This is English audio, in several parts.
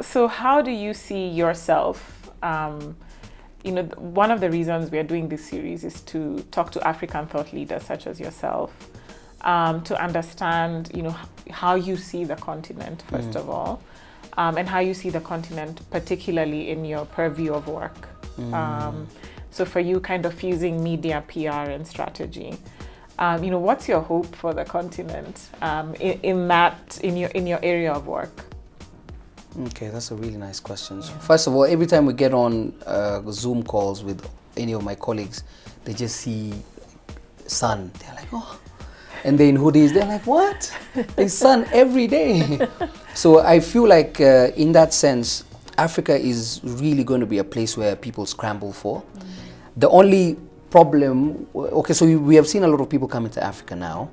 So, how do you see yourself? Um, you know, one of the reasons we are doing this series is to talk to African thought leaders such as yourself um, to understand, you know, how you see the continent first Mm. of all, um, and how you see the continent, particularly in your purview of work. Mm. Um, so, for you, kind of fusing media, PR, and strategy. Um, you know, what's your hope for the continent um, in, in that in your in your area of work? Okay, that's a really nice question. So first of all, every time we get on uh, Zoom calls with any of my colleagues, they just see sun. They're like, oh. And then hoodies, they're like, what? There's sun every day. so I feel like, uh, in that sense, Africa is really going to be a place where people scramble for. The only problem, okay, so we have seen a lot of people coming to Africa now.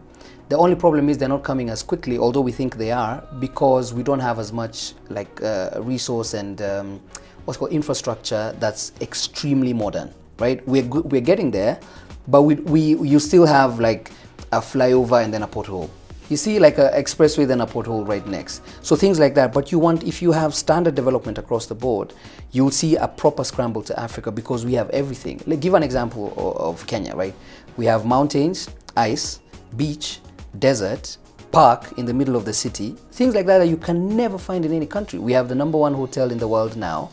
The only problem is they're not coming as quickly, although we think they are, because we don't have as much like uh, resource and um, what's called infrastructure that's extremely modern, right? We're we're getting there, but we we you still have like a flyover and then a pothole. You see like an expressway then a pothole right next. So things like that. But you want if you have standard development across the board, you'll see a proper scramble to Africa because we have everything. Like give an example of, of Kenya, right? We have mountains, ice, beach, desert, park in the middle of the city, things like that that you can never find in any country. We have the number one hotel in the world now.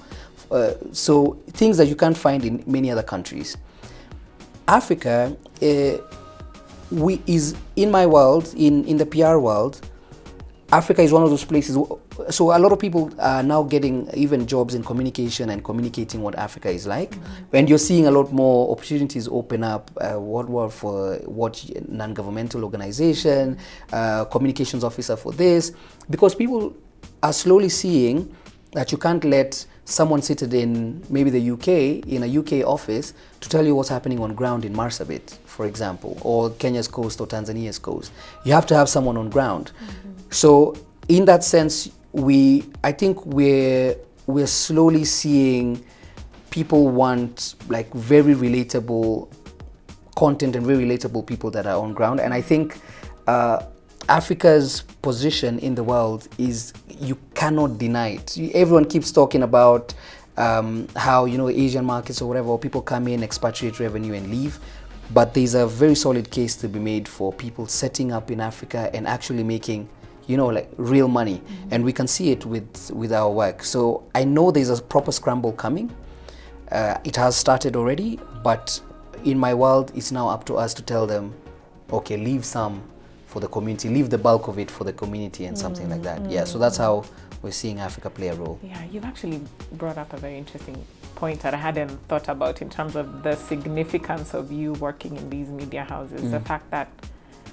Uh, so things that you can't find in many other countries. Africa uh, we is in my world, in, in the PR world, Africa is one of those places. So a lot of people are now getting even jobs in communication and communicating what Africa is like. And you're seeing a lot more opportunities open up. Uh, what were for what non-governmental organization, uh, communications officer for this, because people are slowly seeing that you can't let someone seated in maybe the UK in a UK office to tell you what's happening on ground in Marsabit, for example, or Kenya's coast or Tanzania's coast. You have to have someone on ground. So in that sense, we I think we're we're slowly seeing people want like very relatable content and very relatable people that are on ground. And I think uh, Africa's position in the world is you cannot deny it. Everyone keeps talking about um, how you know Asian markets or whatever, people come in, expatriate revenue, and leave. But there's a very solid case to be made for people setting up in Africa and actually making you know like real money. Mm-hmm. And we can see it with with our work. So i know there's a proper scramble coming. Uh, it has started already but in my world it's now up to us to tell them okay leave some for the community. Leave the bulk of it for the community and something like that. Yeah so that's mm-hmm. how we're seeing africa play a role. Yeah, you've actually brought up a very interesting point that I hadn't thought about in terms of the significance of you working in these media houses. The mm. fact that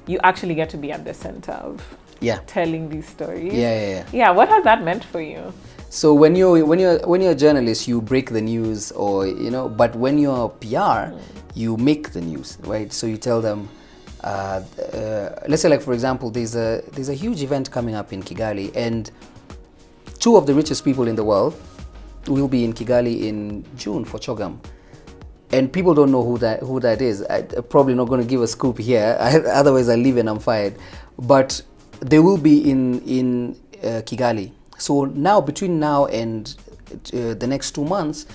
you actually get to be at the center of yeah telling these stories. yeah yeah, yeah. Yeah, what has that meant for you? So when you're when you're when you're a journalist, you break the news, or you know. But when you're a PR, you make the news, right? So you tell them. Uh, uh, let's say, like for example, there's a there's a huge event coming up in Kigali, and two of the richest people in the world will be in Kigali in June for CHOGM. And people don't know who that who that is. I, I'm probably not going to give a scoop here, otherwise I leave and I'm fired. But they will be in in uh, Kigali. So now between now and uh, the next two months,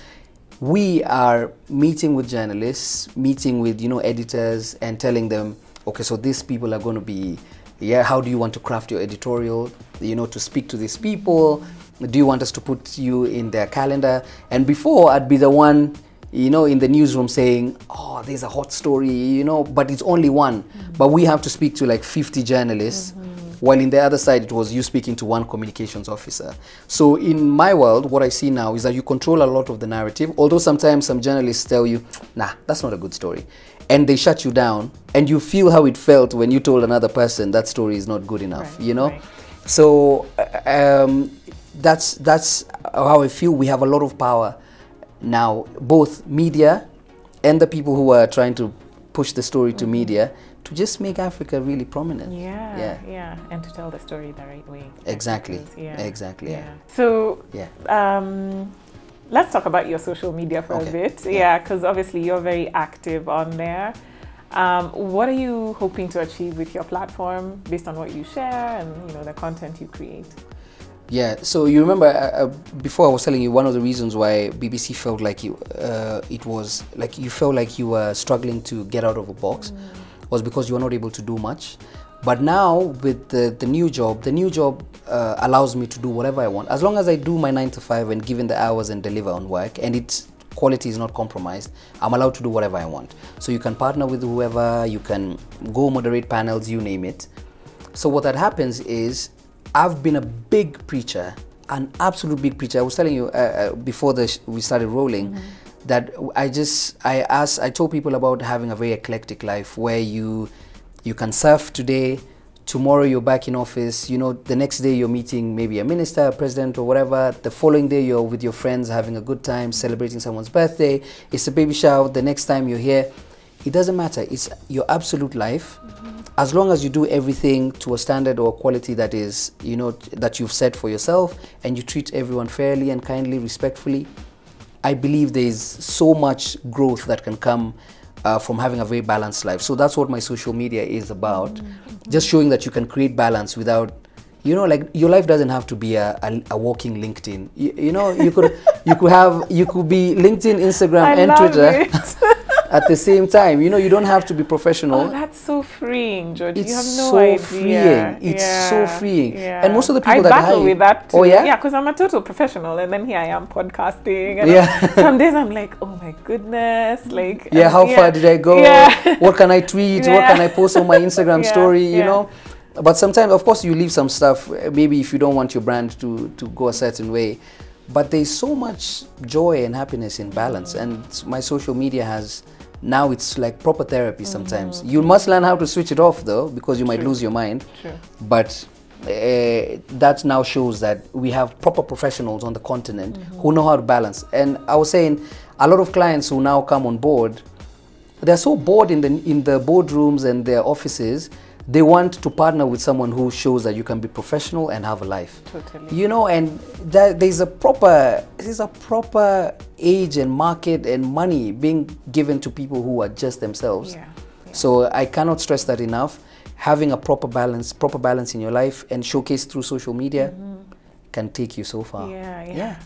we are meeting with journalists, meeting with you know editors, and telling them, okay, so these people are going to be, yeah. How do you want to craft your editorial? You know, to speak to these people. Do you want us to put you in their calendar? And before, I'd be the one, you know, in the newsroom saying, oh, there's a hot story, you know, but it's only one. But we have to speak to like 50 journalists. While in the other side, it was you speaking to one communications officer. So in my world, what I see now is that you control a lot of the narrative. Although sometimes some journalists tell you, nah, that's not a good story. And they shut you down. And you feel how it felt when you told another person that story is not good enough, Right, you know? right. So um, that's, that's how I feel we have a lot of power now, both media and the people who are trying to push the story to media to just make Africa really prominent. Yeah, Yeah. yeah, and to tell the story the right way. Exactly. Yeah. Exactly, yeah. So, Yeah. um, let's talk about your social media for Okay. a bit. Yeah. Yeah, because obviously you're very active on there. Um, what are you hoping to achieve with your platform based on what you share and you know the content you create? Yeah. So you remember uh, uh, before I was telling you one of the reasons why BBC felt like you, uh, it was like you felt like you were struggling to get out of a box, was because you were not able to do much. But now with the, the new job, the new job uh, allows me to do whatever I want as long as I do my nine to five and given the hours and deliver on work and its quality is not compromised. I'm allowed to do whatever I want. So you can partner with whoever, you can go moderate panels, you name it. So what that happens is I've been a big preacher, an absolute big preacher. I was telling you uh, uh, before the we started rolling that I just I asked I told people about having a very eclectic life where you you can surf today, tomorrow you're back in office. You know, the next day you're meeting maybe a minister, a president, or whatever. The following day you're with your friends having a good time, celebrating someone's birthday. It's a baby shower. The next time you're here, it doesn't matter. It's your absolute life. Mm-hmm. As long as you do everything to a standard or quality that is, you know, that you've set for yourself, and you treat everyone fairly and kindly, respectfully, I believe there is so much growth that can come uh, from having a very balanced life. So that's what my social media is about. Just showing that you can create balance without, you know, like your life doesn't have to be a, a, a walking LinkedIn. You, you know, you could you could have you could be LinkedIn, Instagram, I and Twitter at the same time. You know, you don't have to be professional. Oh, that's so freeing, George. It's you have no so idea. freeing. It's so freeing. yeah. And most of the people I that battle hire- with that too. Oh, yeah? Yeah, because I'm a total professional, and then here I am podcasting. And Yeah. some days I'm like, oh my goodness, like. yeah um, how far did i go Yeah. what can i tweet what can i post on my instagram Yeah, story you yeah. know but sometimes of course you leave some stuff uh, maybe if you don't want your brand to to go a certain way but there's so much joy and happiness in balance and my social media has now it's like proper therapy sometimes you must learn how to switch it off though because you might Mm-hmm. True. lose your mind True. but uh, that now shows that we have proper professionals on the continent Mm-hmm. who know how to balance. And I was saying, a lot of clients who now come on board, they're so bored in the in the boardrooms and their offices. They want to partner with someone who shows that you can be professional and have a life. Totally. You know, and that there's a proper there's a proper age and market and money being given to people who are just themselves. Yeah. yeah. So I cannot stress that enough. Having a proper balance, proper balance in your life, and showcase through social media mm-hmm. can take you so far. Yeah, yeah. Yeah.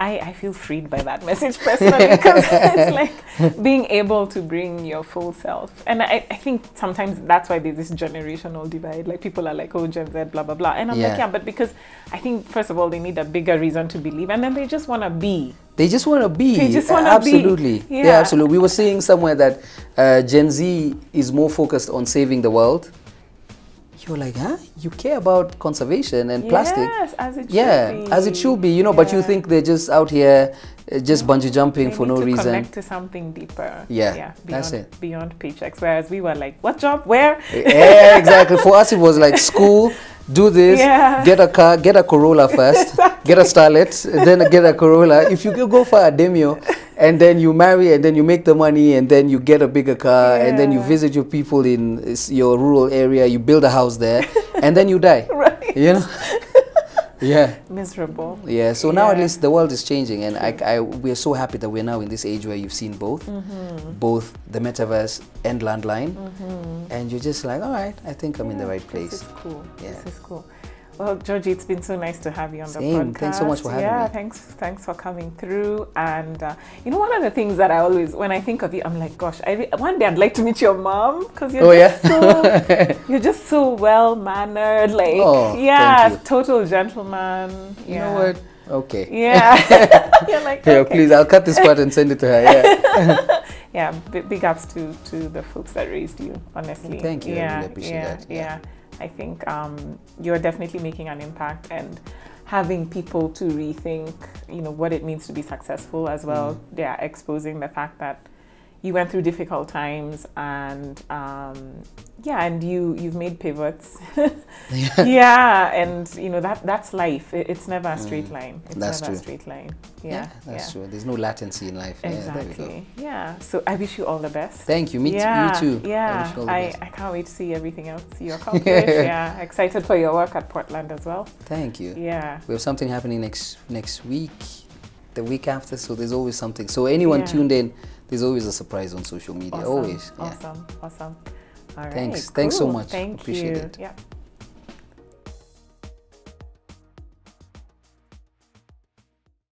I, I feel freed by that message personally because it's like being able to bring your full self. And I, I think sometimes that's why there's this generational divide. Like people are like, oh, Gen Z, blah, blah, blah. And I'm Yeah. like, yeah, but because I think, first of all, they need a bigger reason to believe. And then they just want to be. They just want to be. They just wanna be. absolutely. Yeah. Yeah, absolutely. We were saying somewhere that uh, Gen Z is more focused on saving the world. You're like, huh? You care about conservation and plastic? Yes, as it yeah, should be. Yeah, as it should be, you know. But you think they're just out here, uh, just bungee jumping They for no to reason. connect to something deeper. Yeah, yeah beyond, that's it. Beyond paychecks. Whereas we were like, what job? Where? yeah, exactly. For us, it was like school, do this, Yeah. get a car, get a Corolla first, get a Starlet, then get a Corolla. If you go for a Demio, and then you marry, and then you make the money, and then you get a bigger car, and then you visit your people in your rural area, you build a house there, and then you die. right. You know? yeah. Miserable. Yeah, so now at least the world is changing, and I, I, we're so happy that we're now in this age where you've seen both, Mm-hmm. both the metaverse and landline, and you're just like, all right, I think I'm in the right place This is cool. Yeah. This is cool. Well, Georgie, it's been so nice to have you on the podcast. Thanks so much for having yeah, me. thanks, thanks for coming through. And uh, you know, one of the things that I always, when I think of you, I'm like, gosh, I re- one day I'd like to meet your mom because you're Oh, just so, you're just so well mannered. Like, Oh, yeah, total gentleman. You know what? Okay. Yeah. you're like, Yeah, okay. please, I'll cut this part and send it to her. Yeah. yeah big, ups to to the folks that raised you honestly Thank you, I yeah really appreciate yeah, that, yeah yeah. I think um, you're definitely making an impact and having people to rethink you know what it means to be successful as well Mm. they are exposing the fact that you went through difficult times and um, yeah and you you've made pivots yeah and you know that that's life it, it's never a straight line it's Mm. That's never true. a straight line Yeah, yeah that's true. There's no latency in life. Yeah, there we go. Exactly. Yeah. So I wish you all the best. Thank you. Me t- yeah, you too. Yeah. wish you all the I. I, can't wait to see everything else you accomplish. yeah. Excited for your work at Portland as well. Thank you. Yeah. We have something happening next next week, the week after. So there's always something. So anyone Yeah. tuned in, there's always a surprise on social media. Awesome. Always. Yeah. Awesome. Awesome. All right. Thanks. Thanks so much. Thank Appreciate you. it. Yeah.